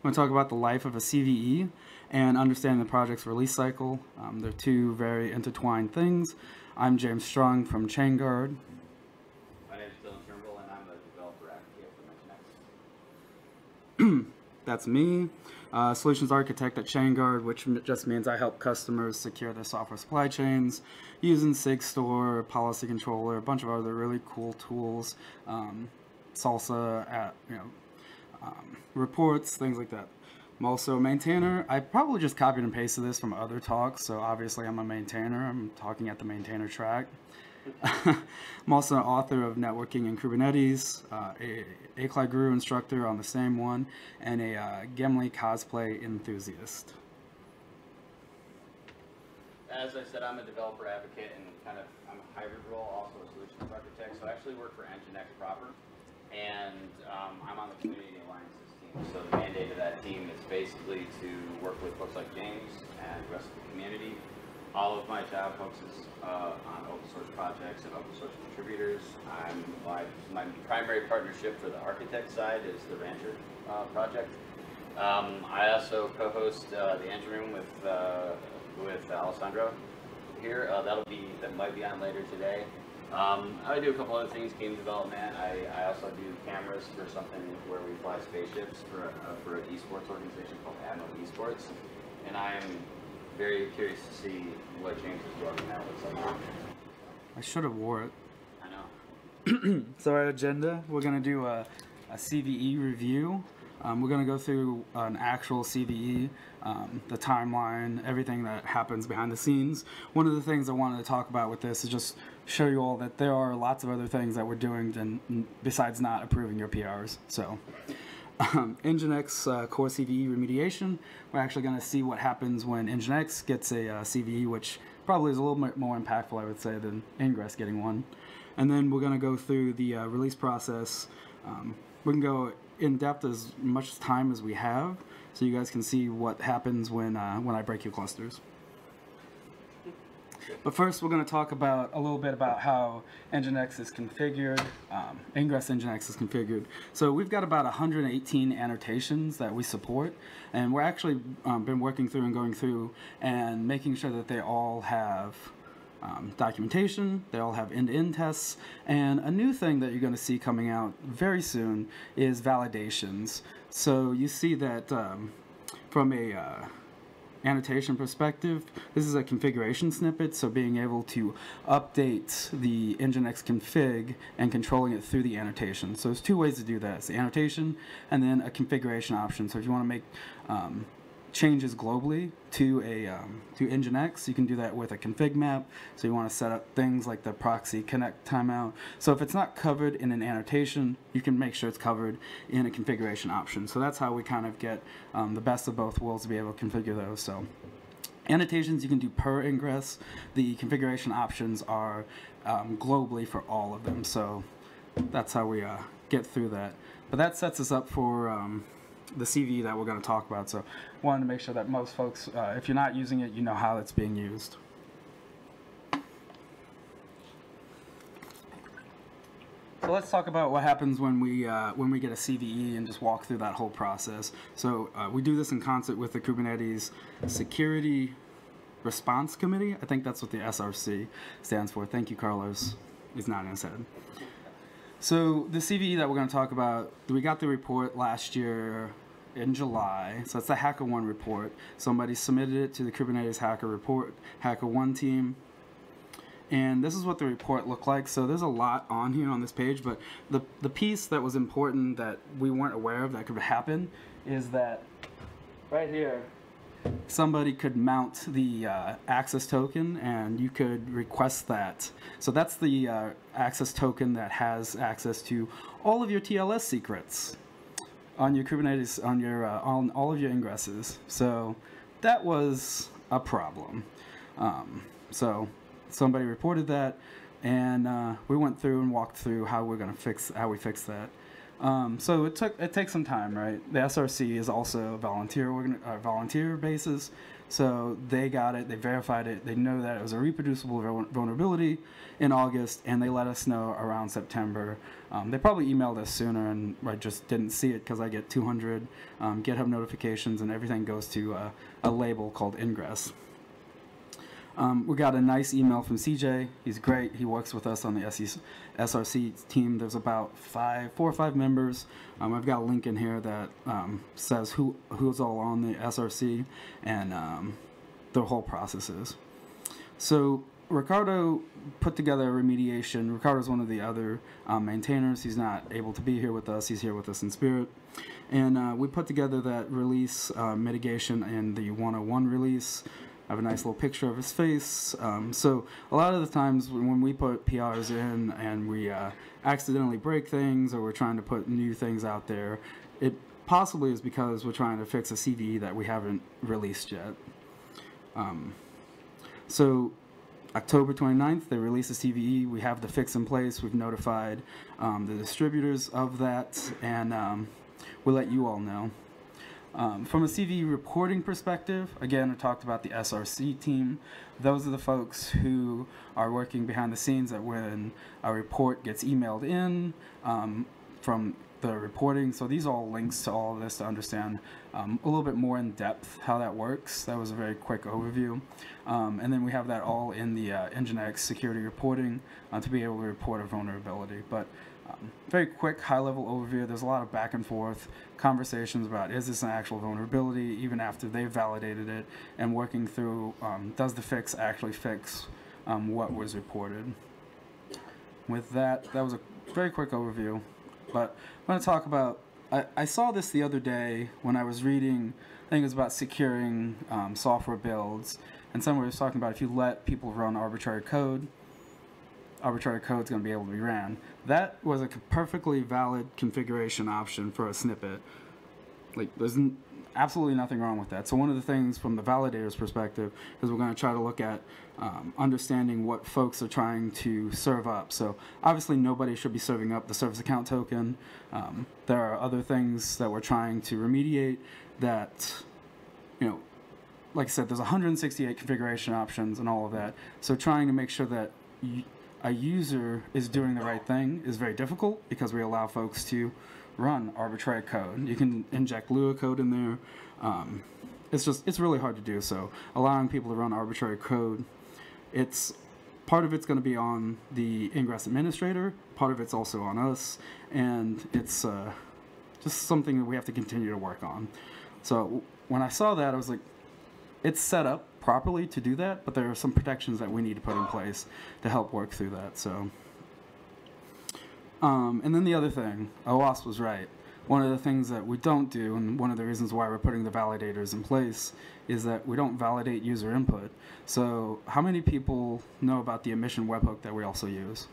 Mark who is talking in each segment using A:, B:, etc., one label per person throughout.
A: I'm going to talk about the life of a CVE and understanding the project's release cycle. Um, they're two very intertwined things. I'm James Strong from Chainguard.
B: My name is Dylen Turnbull, and I'm a developer advocate for Nginx.
A: That's me, uh, solutions architect at Chainguard, which m- just means I help customers secure their software supply chains using SigStore, Policy Controller, a bunch of other really cool tools, um, SLSA, at, you know, um, reports, things like that. I'm also a maintainer. I probably just copied and pasted this from other talks, so obviously I'm a maintainer. I'm talking at the maintainer track. I'm also an author of Networking in Kubernetes, uh, a ACLI Guru instructor on the same one, and a uh, Gimli cosplay enthusiast.
B: As I said, I'm a developer advocate and kind of I'm a hybrid role, also a solutions architect. So I actually work for Nginx proper, and um, I'm on the community. So the mandate of that team is basically to work with folks like James and the rest of the community. All of my job focuses uh, on open source projects and open source contributors. I'm my, my primary partnership for the architect side is the Rancher uh, project. Um, I also co-host uh, the engine room with uh, with Alessandro here. Uh, that'll be that might be on later today. Um, I do a couple other things, game development. I, I also do cameras for something where we fly spaceships for a, for an esports organization called Admiral Esports, and I am very curious to see what James is working out looks like.
A: I should have wore it.
B: I know.
A: So our agenda, we're gonna do a, a CVE review. Um, we're gonna go through an actual CVE, um, the timeline, everything that happens behind the scenes. One of the things I wanted to talk about with this is just show you all that there are lots of other things that we're doing than, besides not approving your PRs. So. Um, Nginx uh, core CVE remediation. We're actually going to see what happens when Nginx gets a uh, CVE, which probably is a little bit more impactful, I would say, than Ingress getting one. And then we're going to go through the uh, release process. Um, we can go in depth as much time as we have, so you guys can see what happens when uh, when I break your clusters. But first, we're going to talk about a little bit about how Nginx is configured, um, Ingress Nginx is configured. So we've got about 118 annotations that we support, and we're actually um, been working through and going through and making sure that they all have um, documentation, they all have end-to-end tests, and a new thing that you're going to see coming out very soon is validations. So you see that um, from a uh, annotation perspective, this is a configuration snippet, so being able to update the Nginx config and controlling it through the annotation. So there's two ways to do that. It's the annotation and then a configuration option. So if you want to make um, changes globally to a um, to Nginx, you can do that with a config map. So you want to set up things like the proxy connect timeout. So if it's not covered in an annotation, you can make sure it's covered in a configuration option. So that's how we kind of get um, the best of both worlds to be able to configure those. So annotations you can do per ingress. The configuration options are um, globally for all of them. So that's how we uh, get through that. But that sets us up for um, the CV that we're going to talk about. So wanted to make sure that most folks, uh, if you're not using it, you know how it's being used. So let's talk about what happens when we uh, when we get a CVE and just walk through that whole process. So uh, we do this in concert with the Kubernetes Security Response Committee. I think that's what the SRC stands for. Thank you, Carlos. He's not in his head. So the CVE that we're going to talk about, we got the report last year in July. So it's the HackerOne report. Somebody submitted it to the Kubernetes Hacker Report HackerOne team. And this is what the report looked like. So there's a lot on here on this page, but the, the piece that was important that we weren't aware of that could happen is that right here, somebody could mount the uh, access token and you could request that. So that's the uh, access token that has access to all of your TLS secrets on your Kubernetes, on your uh, on all of your ingresses. So that was a problem. Um, so somebody reported that, and uh, we went through and walked through how we're going to fix how we fix that. Um, so it took it takes some time, right? The SRC is also a volunteer uh, volunteer basis, so they got it, they verified it, they know that it was a reproducible vulnerability in August, and they let us know around September. Um, they probably emailed us sooner, and I just didn't see it because I get 200 um, GitHub notifications, and everything goes to uh, a label called Ingress. Um, we got a nice email from CJ. He's great. He works with us on the SRC team. There's about five, four or five members. Um, I've got a link in here that um, says who who's all on the SRC and um, the whole process is. So Ricardo put together a remediation. Ricardo's one of the other um, maintainers. He's not able to be here with us. He's here with us in spirit. And uh, we put together that release uh, mitigation and the 101 release. Have a nice little picture of his face. Um, so a lot of the times when we put PRs in and we uh, accidentally break things or we're trying to put new things out there, it possibly is because we're trying to fix a CVE that we haven't released yet. Um, so October 29th, they release the CVE. We have the fix in place. We've notified um, the distributors of that, and um, we'll let you all know. Um, from a CV reporting perspective, again, I talked about the SRC team. Those are the folks who are working behind the scenes that when a report gets emailed in um, from the reporting. So these are all links to all of this to understand um, a little bit more in depth how that works. That was a very quick overview. Um, and then we have that all in the uh, Nginx security reporting uh, to be able to report a vulnerability. But um, very quick, high-level overview. There's a lot of back and forth conversations about is this an actual vulnerability, even after they've validated it, and working through um, does the fix actually fix um, what was reported. With that, that was a very quick overview. But I'm going to talk about. I, I saw this the other day when I was reading. I think it was about securing um, software builds, and someone was talking about if you let people run arbitrary code, arbitrary code is going to be able to be ran. That was a perfectly valid configuration option for a snippet. Like, there's absolutely nothing wrong with that. So one of the things from the validator's perspective is we're going to try to look at um, understanding what folks are trying to serve up. So obviously nobody should be serving up the service account token. Um, there are other things that we're trying to remediate that, you know, like I said, there's 168 configuration options and all of that. So trying to make sure that a user is doing the right thing is very difficult because we allow folks to run arbitrary code. You can inject Lua code in there. Um, it's just it's really hard to do. So allowing people to run arbitrary code, it's part of it's going to be on the Ingress administrator. Part of it's also on us, and it's uh, just something that we have to continue to work on. So when I saw that, I was like, it's set up properly to do that, but there are some protections that we need to put in place to help work through that. So, um, and then the other thing, OWASP was right. One of the things that we don't do, and one of the reasons why we're putting the validators in place, is that we don't validate user input. So, how many people know about the admission webhook that we also use?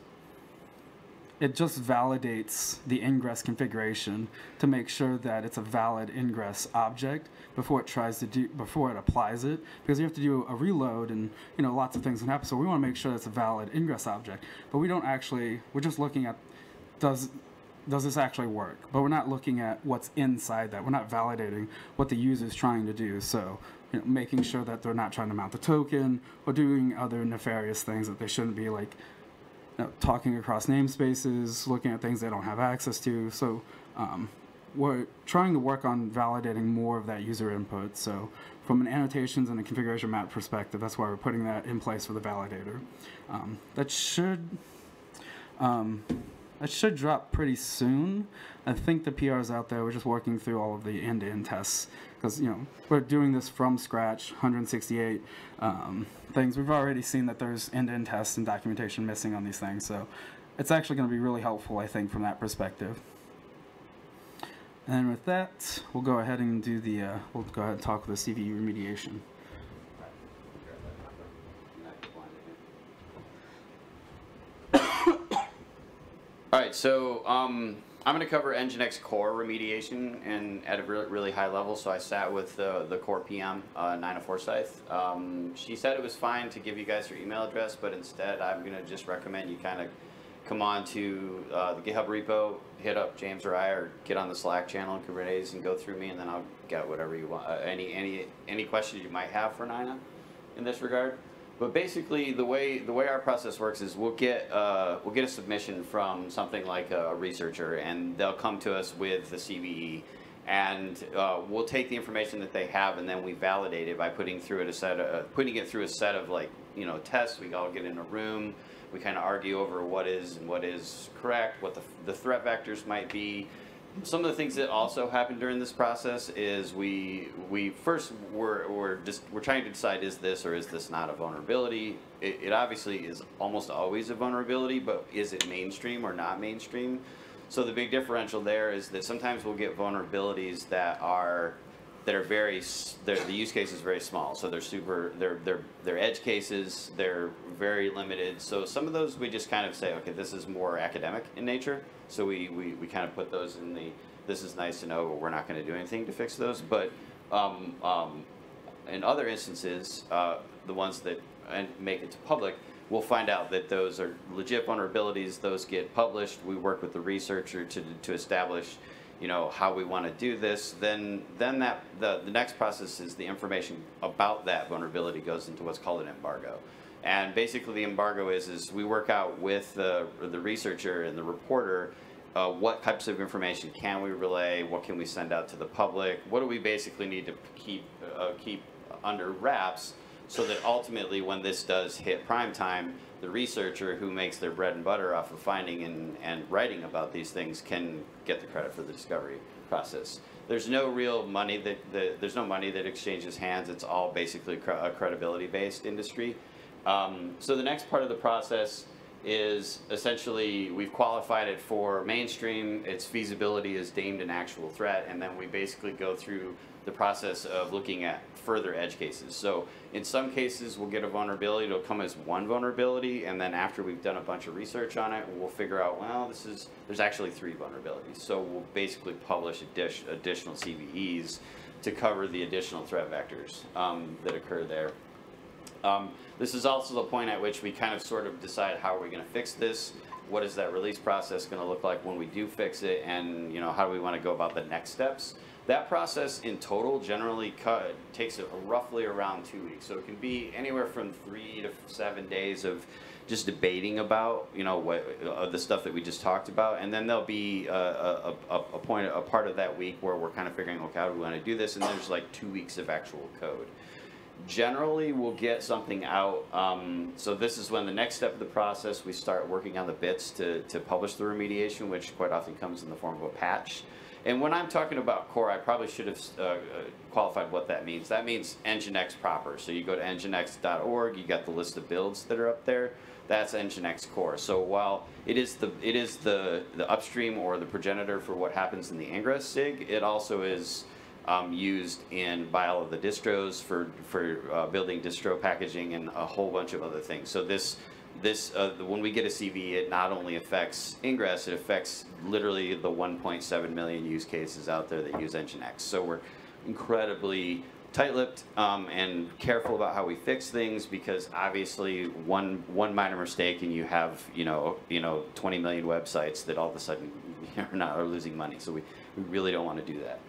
A: It just validates the ingress configuration to make sure that it's a valid ingress object before it tries to do before it applies it. Because you have to do a reload and you know lots of things can happen. So we want to make sure it's a valid ingress object. But we don't actually we're just looking at does does this actually work? But we're not looking at what's inside that. We're not validating what the user is trying to do. So you know, making sure that they're not trying to mount the token or doing other nefarious things that they shouldn't be like know, talking across namespaces, looking at things they don't have access to. So um, we're trying to work on validating more of that user input. So from an annotations and a configuration map perspective, that's why we're putting that in place for the validator. Um, that should um, that should drop pretty soon. I think the PRs out there. We're just working through all of the end-to-end tests because you know we're doing this from scratch 168 um, things we've already seen that there's end-to-end tests and documentation missing on these things so it's actually going to be really helpful i think from that perspective and with that we'll go ahead and do the uh, we'll go ahead and talk with the cve remediation
B: All right, so um, I'm going to cover Nginx core remediation and at a really, really high level. So I sat with the, the core PM, uh, Nina Forsyth. Um, she said it was fine to give you guys her email address, but instead I'm going to just recommend you kind of come on to uh, the GitHub repo, hit up James or I, or get on the Slack channel in Kubernetes and go through me, and then I'll get whatever you want. Uh, any any any questions you might have for Nina in this regard. But basically, the way the way our process works is we'll get uh, we'll get a submission from something like a researcher, and they'll come to us with the CVE, and uh, we'll take the information that they have, and then we validate it by putting through it a set of, putting it through a set of like you know tests. We all get in a room, we kind of argue over what is and what is correct, what the the threat vectors might be, some of the things that also happen during this process is we we first we're we're just we're trying to decide is this or is this not a vulnerability. It, it obviously is almost always a vulnerability, but is it mainstream or not mainstream? So the big differential there is that sometimes we'll get vulnerabilities that are that are very the use case is very small so they're super they're they're they're edge cases they're very limited so some of those we just kind of say okay this is more academic in nature so we we, we kind of put those in the this is nice to know but we're not going to do anything to fix those. But um, um, in other instances uh, the ones that make it to public we'll find out that those are legit vulnerabilities. Those get published. We work with the researcher to to establish you know how we want to do this. Then then that the, the next process is the information about that vulnerability goes into what's called an embargo and basically the embargo is is we work out with the, the researcher and the reporter uh, what types of information can we relay what can we send out to the public what do we basically need to keep uh, keep under wraps so that ultimately when this does hit prime time the researcher who makes their bread and butter off of finding and, and writing about these things can get the credit for the discovery process. There's no real money that, that there's no money that exchanges hands. It's all basically a credibility-based industry. Um, so the next part of the process is essentially we've qualified it for mainstream. Its feasibility is deemed an actual threat, and then we basically go through the process of looking at further edge cases. So in some cases, we'll get a vulnerability. It'll come as one vulnerability, and then after we've done a bunch of research on it, we'll figure out, well, this is there's actually three vulnerabilities. So we'll basically publish additional CVEs to cover the additional threat vectors um, that occur there. Um, this is also the point at which we kind of sort of decide how are we going to fix this. What is that release process going to look like when we do fix it, and you know how do we want to go about the next steps? That process in total generally cut, takes roughly around two weeks. So it can be anywhere from three to seven days of just debating about, you know, what uh, the stuff that we just talked about, and then there'll be a, a, a, a point, a part of that week where we're kind of figuring, okay, how do we want to do this? And there's like two weeks of actual code. Generally, we'll get something out. Um, so this is when the next step of the process, we start working on the bits to, to publish the remediation, which quite often comes in the form of a patch. And when I'm talking about core, I probably should have uh, uh, qualified what that means. That means Nginx proper. So you go to nginx.org, you got the list of builds that are up there. That's Nginx core. So while it is the it is the the upstream or the progenitor for what happens in the Ingress SIG, it also is um, used in by all of the distros for for uh, building distro packaging and a whole bunch of other things. So this this uh, when we get a CV, it not only affects Ingress, it affects literally the 1.7 million use cases out there that use Nginx. So we're incredibly tight-lipped um, and careful about how we fix things because obviously one one minor mistake and you have you know you know 20 million websites that all of a sudden are not are losing money. So we, we really don't want to do that.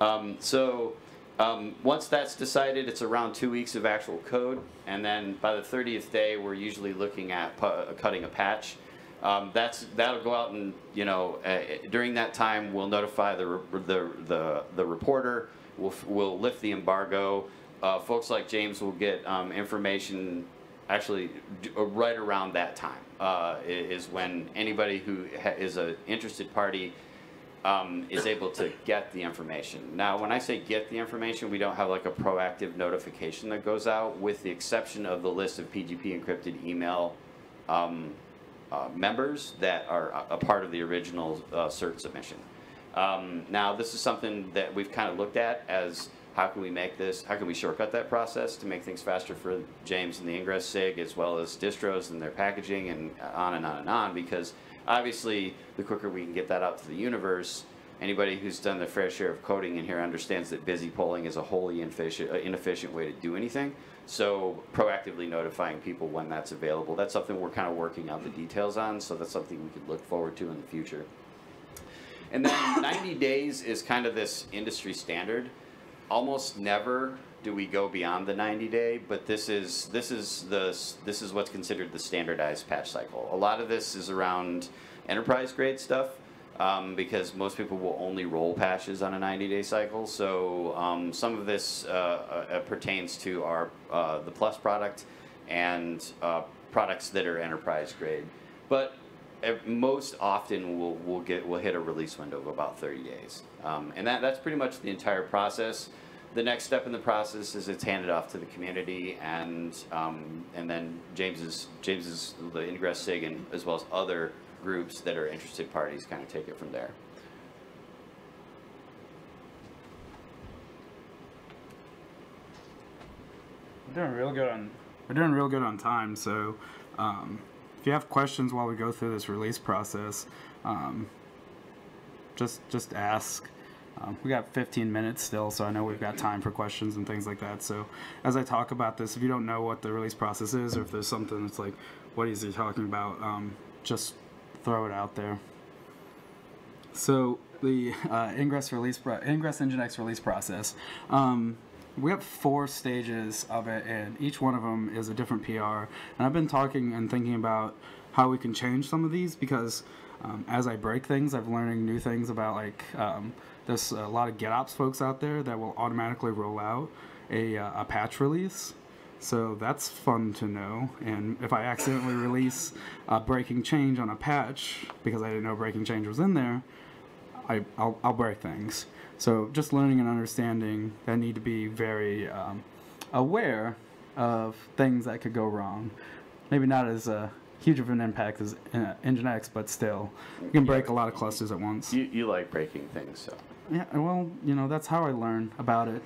B: Um, so um, once that's decided, it's around two weeks of actual code, and then by the 30th day, we're usually looking at cutting a patch. Um, that's that'll go out and you know uh, during that time we'll notify the the the, the reporter. We'll we'll lift the embargo. Uh, folks like James will get um, information actually uh, right around that time uh, is when anybody who is an interested party um, is able to get the information. Now, when I say get the information, we don't have like a proactive notification that goes out, with the exception of the list of PGP encrypted email um, uh, members that are a, part of the original uh, cert submission. Um, now, this is something that we've kind of looked at as how can we make this, how can we shortcut that process to make things faster for James and the Ingress SIG as well as distros and their packaging and on and on and on because obviously, the quicker we can get that out to the universe, anybody who's done their fair share of coding in here understands that busy polling is a wholly inefficient, uh, inefficient way to do anything. So proactively notifying people when that's available, that's something we're kind of working out the details on, so that's something we could look forward to in the future. And then 90 days is kind of this industry standard. Almost never do we go beyond the 90 day, but this is this is the this is what's considered the standardized patch cycle. A lot of this is around enterprise grade stuff um, because most people will only roll patches on a 90 day cycle. So um, some of this uh, uh, pertains to our uh, the Plus product and uh, products that are enterprise grade. But most often we'll, we'll get we'll hit a release window of about 30 days, um, and that that's pretty much the entire process. The next step in the process is it's handed off to the community, and um, and then James's James's the Ingress Sig and as well as other groups that are interested parties kind of take it from there.
A: We're doing real good on we're doing real good on time. So, um, if you have questions while we go through this release process, um, just just ask. Um, we got 15 minutes still, so I know we've got time for questions and things like that. So, as I talk about this, if you don't know what the release process is, or if there's something that's like, what is he talking about? Um, just throw it out there. So the uh, Ingress release, Ingress Nginx release process. Um, we have four stages of it, and each one of them is a different PR. And I've been talking and thinking about how we can change some of these because um, as I break things, I'm learning new things about like um, there's a lot of GitOps folks out there that will automatically roll out a, uh, a patch release. So that's fun to know. And if I accidentally release a breaking change on a patch because I didn't know breaking change was in there, I, will I'll break things. So just learning and understanding, I need to be very um, aware of things that could go wrong. Maybe not as uh, huge of an impact as uh, Nginx, but still, you can break a lot of clusters at once.
B: You, you like breaking things, so.
A: Yeah, well, you know, that's how I learn about it.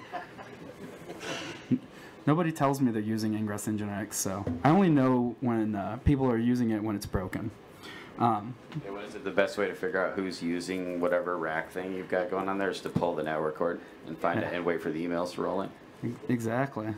A: Nobody tells me they're using Ingress Nginx, so I only know when uh, people are using it when it's broken. Um,
B: yeah, what is it? The best way to figure out who's using whatever rack thing you've got going on there is to pull the network cord and find yeah. it and wait for the emails to roll in.
A: Exactly.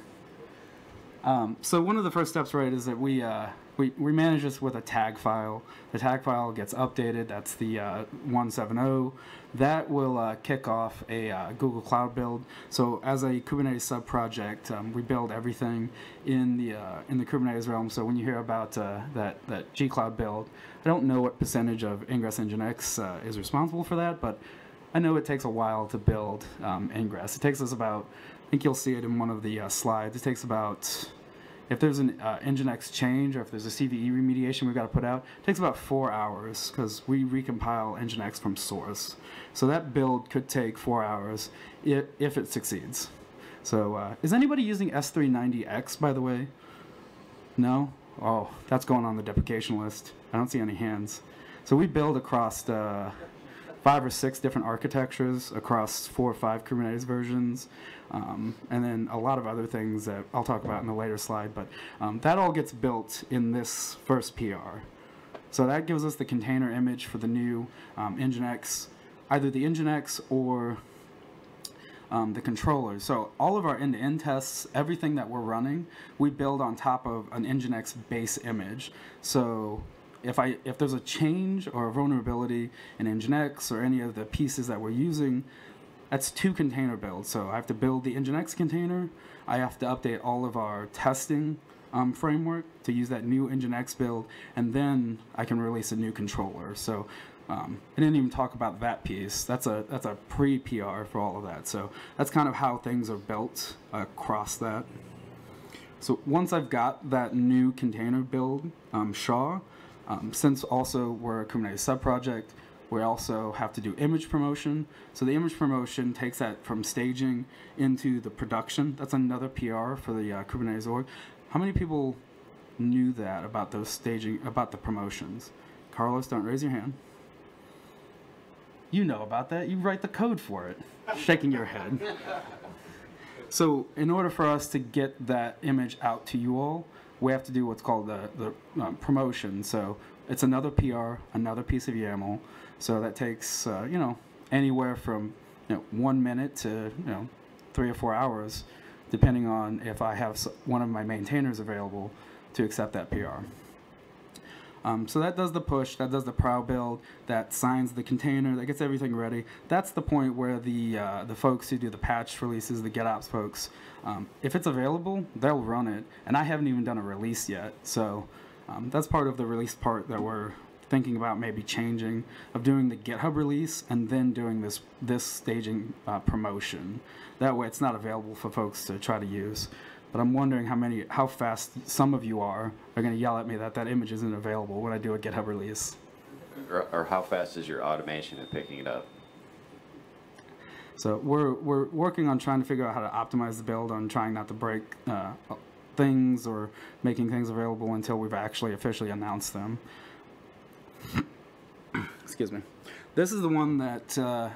A: Um, so one of the first steps, right, is that we uh, we, we manage this with a tag file. The tag file gets updated. That's the uh, 170. That will uh, kick off a uh, Google Cloud build. So as a Kubernetes subproject, um, we build everything in the uh, in the Kubernetes realm. So when you hear about uh, that that G Cloud build, I don't know what percentage of Ingress Nginx uh, is responsible for that, but I know it takes a while to build um, Ingress. It takes us about, I think you'll see it in one of the slides. It takes about if there's an uh, Nginx change or if there's a CVE remediation we've got to put out, it takes about four hours because we recompile Nginx from source. So that build could take four hours if, if it succeeds. So uh, is anybody using S390X, by the way? No? Oh, that's going on the deprecation list. I don't see any hands. So we build across uh, five or six different architectures across four or five Kubernetes versions. Um, and then a lot of other things that I'll talk about in a later slide, but um, that all gets built in this first PR. So that gives us the container image for the new um, Nginx, either the Nginx or um, the controller. So all of our end-to-end -end tests, everything that we're running, we build on top of an Nginx base image. So if I if there's a change or a vulnerability in Nginx or any of the pieces that we're using, that's two container builds. So I have to build the Nginx container. I have to update all of our testing um, framework to use that new Nginx build, and then I can release a new controller. So um, I didn't even talk about that piece. That's a that's a pre-PR for all of that. So that's kind of how things are built across that. So once I've got that new container build, um, SHA, um, since also we're a Kubernetes subproject, we also have to do image promotion. So the image promotion takes that from staging into the production. That's another PR for the uh, Kubernetes org. How many people knew that about those staging, about the promotions? Carlos, don't raise your hand. You know about that. You write the code for it. Shaking your head. So in order for us to get that image out to you all, we have to do what's called the, the uh, promotion. So it's another PR, another piece of YAML. So that takes, uh, you know, anywhere from you know one minute to you know three or four hours, depending on if I have one of my maintainers available to accept that PR. Um, so that does the push, that does the prow build, that signs the container, that gets everything ready. That's the point where the uh, the folks who do the patch releases, the GitOps folks, um, if it's available, they'll run it. And I haven't even done a release yet, so um, that's part of the release part that we're thinking about maybe changing of doing the GitHub release and then doing this this staging uh, promotion. That way, it's not available for folks to try to use. But I'm wondering how many, how fast some of you are are going to yell at me that that image isn't available when I do a GitHub release.
C: Or, or how fast is your automation at picking it up?
A: So we're we're working on trying to figure out how to optimize the build on trying not to break uh, things or making things available until we've actually officially announced them. Excuse me. This is the one that uh,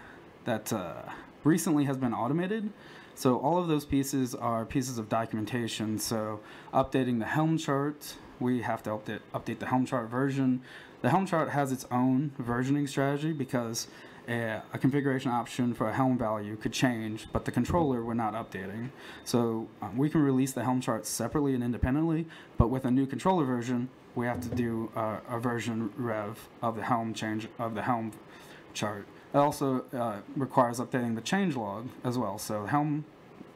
A: that uh, recently has been automated. So all of those pieces are pieces of documentation. So updating the Helm chart, we have to update update the Helm chart version. The Helm chart has its own versioning strategy because a, a configuration option for a Helm value could change, but the controller we're not updating. So um, we can release the Helm chart separately and independently, but with a new controller version, we have to do uh, a version rev of the Helm change of the Helm chart. It also uh, requires updating the change log as well. So Helm,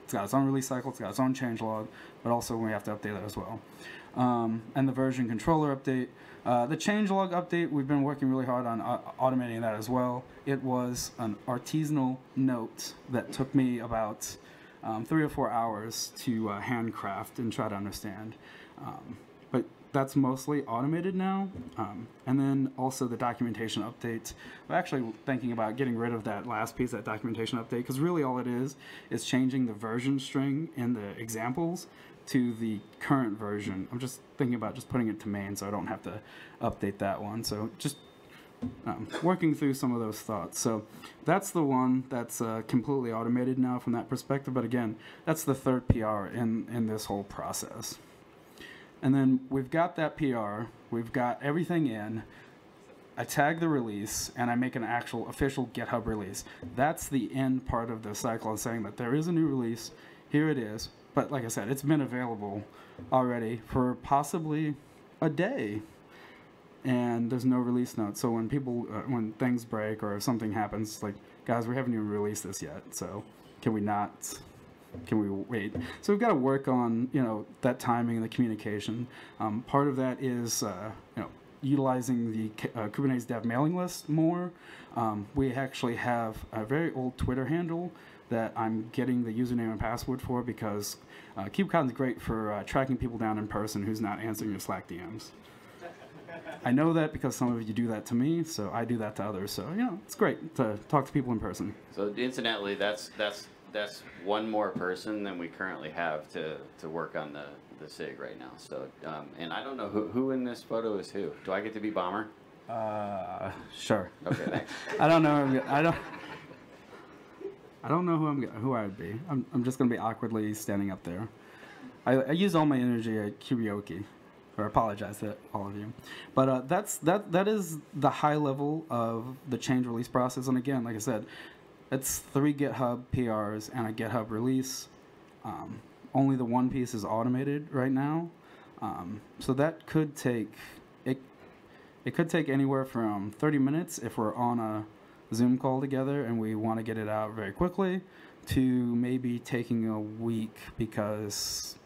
A: it's got its own release cycle, it's got its own change log, but also we have to update that as well. Um, and the version controller update. Uh, the changelog update, we've been working really hard on uh, automating that as well. It was an artisanal note that took me about um, three or four hours to uh, handcraft and try to understand. Um, that's mostly automated now. Um, and then also the documentation update. I'm actually thinking about getting rid of that last piece, that documentation update, because really all it is is changing the version string in the examples to the current version. I'm just thinking about just putting it to main so I don't have to update that one. So just um, working through some of those thoughts. So that's the one that's uh, completely automated now from that perspective. But again, that's the third PR in, in this whole process. And then we've got that PR, we've got everything in. I tag the release and I make an actual official GitHub release. That's the end part of the cycle of saying that there is a new release. Here it is. But like I said, it's been available already for possibly a day. And there's no release note. So when people, uh, when things break or if something happens, like, guys, we haven't even released this yet. So can we not can we wait? So we've got to work on you know that timing and the communication. Um, part of that is uh, you know utilizing the uh, Kubernetes Dev mailing list more. Um, we actually have a very old Twitter handle that I'm getting the username and password for because uh, KubeCon's great for uh, tracking people down in person who's not answering your Slack DMs. I know that because some of you do that to me, so I do that to others. So you know, it's great to talk to people in person.
C: So incidentally, that's that's that's one more person than we currently have to, to work on the, the SIG right now. So um, and I don't know who, who in this photo is who. Do I get to be bomber?
A: Uh, sure.
C: Okay, thanks.
A: I don't know. I'm I don't. I don't know who I'm who I'd be. I'm, I'm just gonna be awkwardly standing up there. I, I use all my energy at karaoke, or apologize to all of you, but uh, that's that that is the high level of the change release process. And again, like I said, it's three GitHub PRs and a GitHub release. Um, only the one piece is automated right now, um, so that could take it. It could take anywhere from 30 minutes if we're on a Zoom call together and we want to get it out very quickly, to maybe taking a week because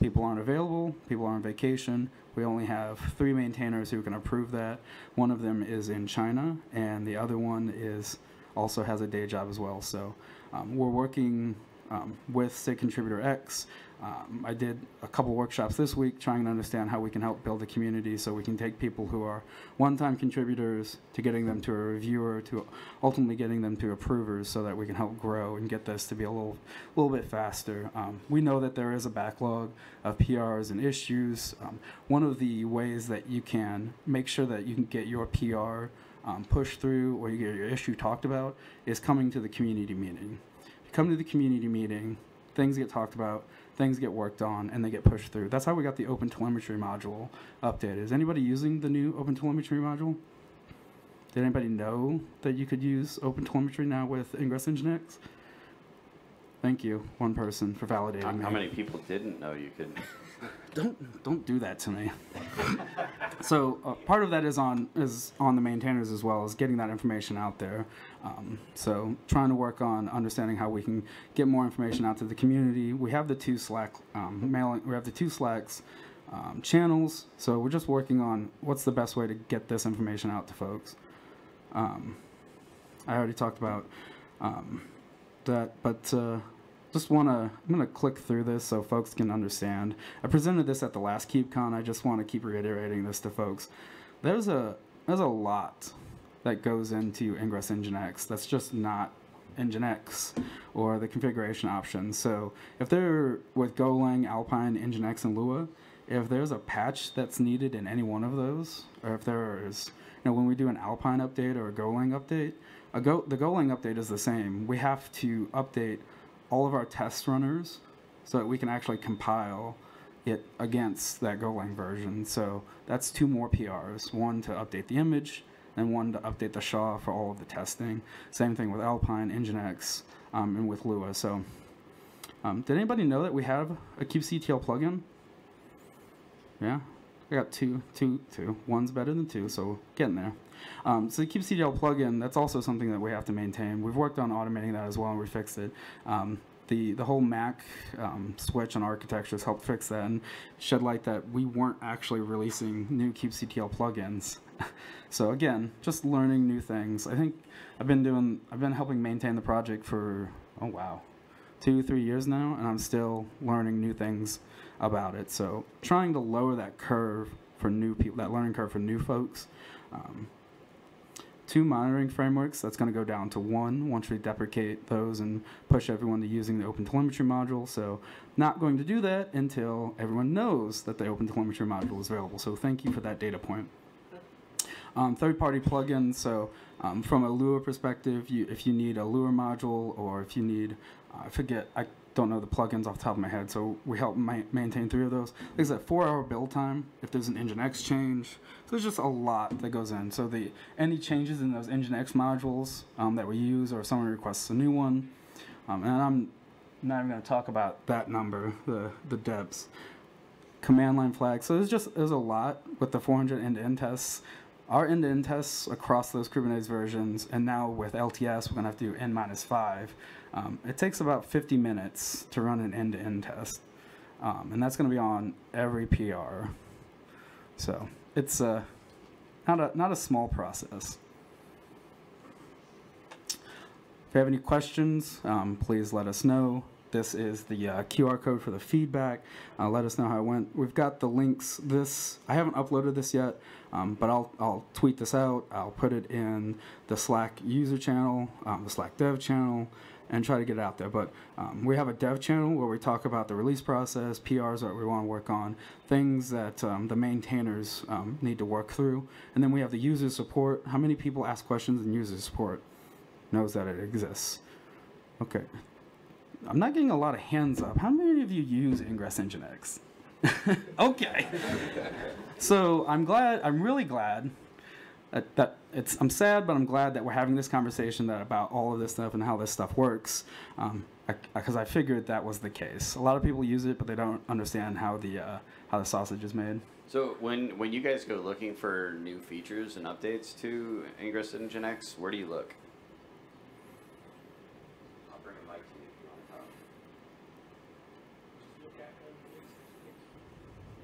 A: people aren't available, people are on vacation. We only have three maintainers who can approve that. One of them is in China, and the other one is also has a day job as well. So um, we're working um, with SIG Contributor X. Um, I did a couple workshops this week trying to understand how we can help build a community so we can take people who are one-time contributors to getting them to a reviewer to ultimately getting them to approvers so that we can help grow and get this to be a little, little bit faster. Um, we know that there is a backlog of PRs and issues. Um, one of the ways that you can make sure that you can get your PR um, pushed through or you get your issue talked about is coming to the community meeting. You come to the community meeting, things get talked about, things get worked on, and they get pushed through. That's how we got the Open Telemetry module updated. Is anybody using the new Open Telemetry module? Did anybody know that you could use Open Telemetry now with Ingress Nginx? Thank you, one person, for validating
C: How,
A: me.
C: how many people didn't know you could?
A: Don't don't do that to me. so uh, part of that is on is on the maintainers as well as getting that information out there. Um, so trying to work on understanding how we can get more information out to the community. We have the two Slack um, mailing. We have the two Slacks um, channels. So we're just working on what's the best way to get this information out to folks. Um, I already talked about um, that, but uh, just want to, I'm going to click through this so folks can understand. I presented this at the last KubeCon. I just want to keep reiterating this to folks. There's a, there's a lot that goes into Ingress Nginx that's just not Nginx or the configuration options. So if they're with Golang, Alpine, Nginx, and Lua, if there's a patch that's needed in any one of those, or if there's, you know, when we do an Alpine update or a Golang update, a Go, the Golang update is the same. We have to update all of our test runners so that we can actually compile it against that Golang version. So that's two more PRs, one to update the image and one to update the SHA for all of the testing. Same thing with Alpine, Nginx, um, and with Lua. So um, did anybody know that we have a kubectl plugin? Yeah, I got two, two, two. One's better than two, so getting there. Um, so the kubectl plugin, that's also something that we have to maintain. We've worked on automating that as well, and we fixed it. Um, the, the whole Mac um, switch on architectures helped fix that and shed light that we weren't actually releasing new kubectl plugins. so again, just learning new things. I think I've been doing, I've been helping maintain the project for, oh wow, two, three years now, and I'm still learning new things about it. So trying to lower that curve for new people, that learning curve for new folks. Um, two monitoring frameworks, that's going to go down to one once we deprecate those and push everyone to using the OpenTelemetry module. So not going to do that until everyone knows that the OpenTelemetry module is available. So thank you for that data point. Um, third-party plugins. So um, from a Lua perspective, you, if you need a Lua module or if you need, uh, I forget, I don't know the plugins off the top of my head. So we help ma maintain three of those. Like I said, four-hour build time. If there's an Nginx change, so there's just a lot that goes in. So the any changes in those Nginx modules um, that we use, or someone requests a new one, um, and I'm not even going to talk about that number, the the depths command line flags. So there's just there's a lot with the 400 end-to-end tests. Our end-to-end tests across those Kubernetes versions, and now with LTS, we're gonna have to do n minus five. Um, it takes about 50 minutes to run an end-to-end test, um, and that's gonna be on every PR. So it's uh, not a not a small process. If you have any questions, um, please let us know. This is the uh, QR code for the feedback. Uh, let us know how it went. We've got the links. This I haven't uploaded this yet, um, but I'll I'll tweet this out. I'll put it in the Slack user channel, um, the Slack dev channel, and try to get it out there. But um, we have a dev channel where we talk about the release process, PRs that we want to work on, things that um, the maintainers um, need to work through, and then we have the user support. How many people ask questions in user support? Knows that it exists. Okay. I'm not getting a lot of hands up. How many of you use Ingress Nginx? okay. so I'm glad. I'm really glad that, that it's. I'm sad, but I'm glad that we're having this conversation that about all of this stuff and how this stuff works. Um, because I, I figured that was the case. A lot of people use it, but they don't understand how the uh, how the sausage is made.
C: So when when you guys go looking for new features and updates to Ingress Nginx, where do you look?
B: I'll bring a mic to you if you want to talk.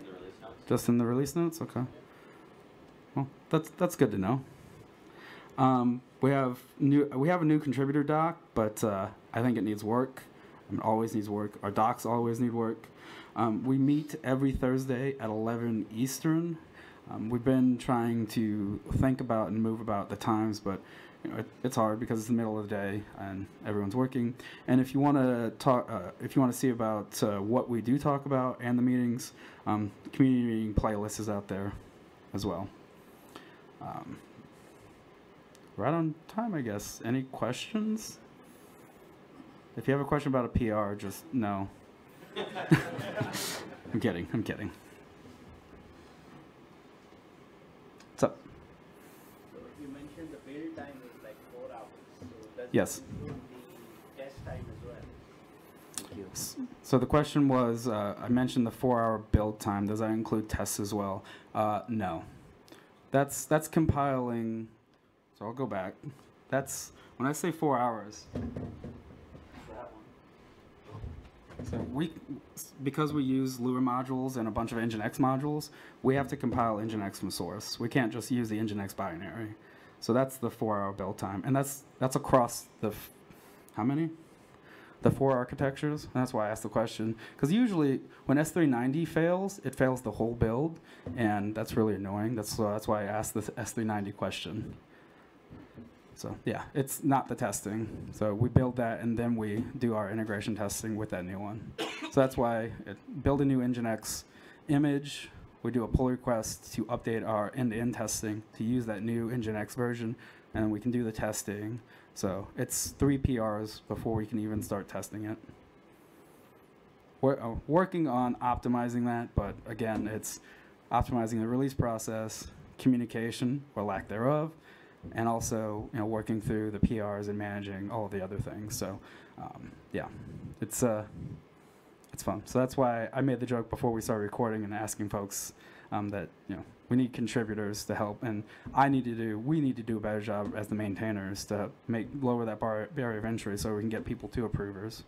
B: In the release notes?
A: Just in the release notes, okay. Well, that's that's good to know. Um, we have new we have a new contributor doc, but uh, I think it needs work. I mean, always needs work. Our docs always need work. Um, we meet every Thursday at 11 Eastern. Um, we've been trying to think about and move about the times, but you know, it, it's hard because it's the middle of the day and everyone's working. And if you want to talk, uh, if you want to see about uh, what we do talk about and the meetings, um, community meeting playlist is out there as well. Um, right on time, I guess. Any questions? If you have a question about a PR, just no. I'm kidding. I'm kidding. What's up?
D: So you mentioned the
A: Yes.
D: the test time as well? Thank you.
A: So the question was, uh, I mentioned the four-hour build time. Does that include tests as well? Uh, no. That's that's compiling. So I'll go back. That's when I say four hours. So we, because we use Lua modules and a bunch of Nginx modules, we have to compile Nginx from source. We can't just use the Nginx binary. So that's the four-hour build time, and that's that's across the, how many? The four architectures. And that's why I asked the question, because usually when S390 fails, it fails the whole build, and that's really annoying. That's that's why I asked the S390 question. So yeah, it's not the testing. So we build that and then we do our integration testing with that new one. so that's why it, build a new Nginx image. We do a pull request to update our end-to-end testing to use that new Nginx version, and we can do the testing. So it's three PRs before we can even start testing it. We're uh, working on optimizing that, but again, it's optimizing the release process, communication or lack thereof, and also you know working through the PRs and managing all the other things. So um, yeah, it's uh, it's fun. So that's why I made the joke before we started recording and asking folks um, that you know we need contributors to help, and I need to do we need to do a better job as the maintainers to make lower that bar, barrier of entry so we can get people to approvers.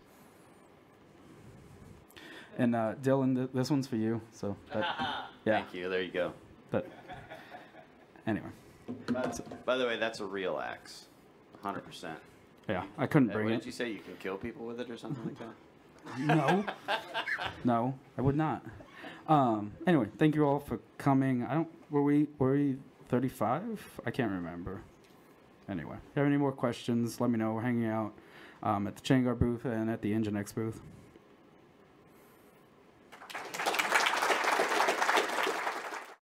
A: And uh, Dylen, th- this one's for you. So that, yeah.
C: Thank you. There you go.
A: But anyway,
C: By, by the way, that's a real axe. 100%.
A: yeah, I couldn't
C: Uh,
A: bring
C: what
A: it.
C: did you say? You can kill people with it or something like that?
A: No, no, I would not. Um, anyway, thank you all for coming. I don't. Were we? Were we thirty-five? I can't remember. Anyway, if you have any more questions, let me know. We're hanging out um, at the Chainguard booth and at the Nginx booth.